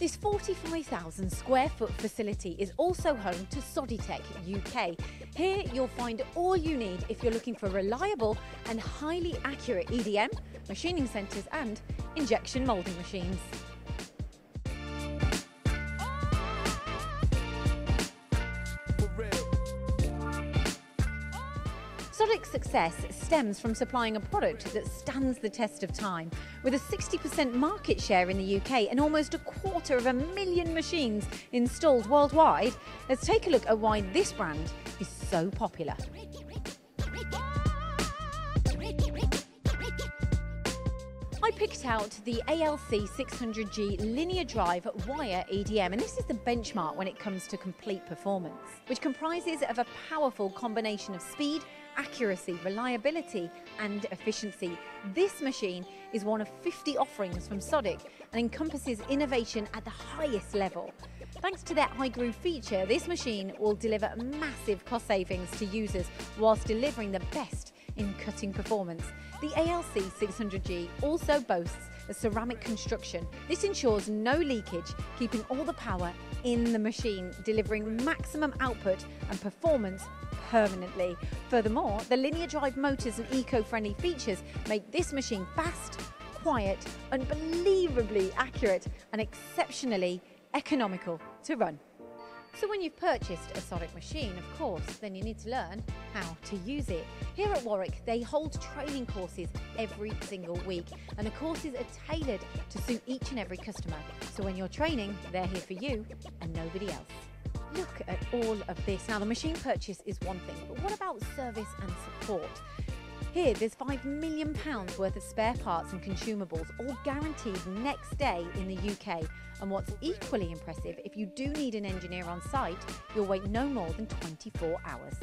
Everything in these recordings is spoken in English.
This 45,000 square foot facility is also home to Sodi-Tech UK. Here you'll find all you need if you're looking for reliable and highly accurate EDM, machining centres and injection moulding machines. Sodick's success stems from supplying a product that stands the test of time. With a 60% market share in the UK and almost a quarter of a million machines installed worldwide, let's take a look at why this brand is so popular. Picked out the ALC 600G linear drive wire EDM, and this is the benchmark when it comes to complete performance, which comprises of a powerful combination of speed, accuracy, reliability, and efficiency. This machine is one of 50 offerings from Sodick and encompasses innovation at the highest level. Thanks to their i Groove feature, this machine will deliver massive cost savings to users whilst delivering the best in cutting performance. The ALC 600G also boasts a ceramic construction. This ensures no leakage, keeping all the power in the machine, delivering maximum output and performance permanently. Furthermore, the linear drive motors and eco-friendly features make this machine fast, quiet, unbelievably accurate and exceptionally economical to run. So when you've purchased a Sodick machine, of course, then you need to learn how to use it. Here at Warwick, they hold training courses every single week, and the courses are tailored to suit each and every customer. So when you're training, they're here for you and nobody else. Look at all of this. Now, the machine purchase is one thing, but what about service and support? Here, there's £5 million worth of spare parts and consumables, all guaranteed next day in the UK. And what's equally impressive, if you do need an engineer on site, you'll wait no more than 24 hours.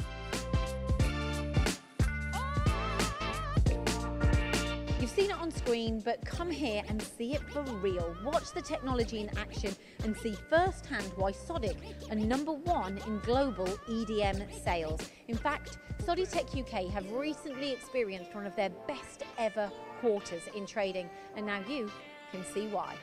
Seen it on screen, but come here and see it for real. Watch the technology in action and see firsthand why Sodick are number one in global EDM sales. In fact, Sodi-Tech UK have recently experienced one of their best ever quarters in trading, and now you can see why.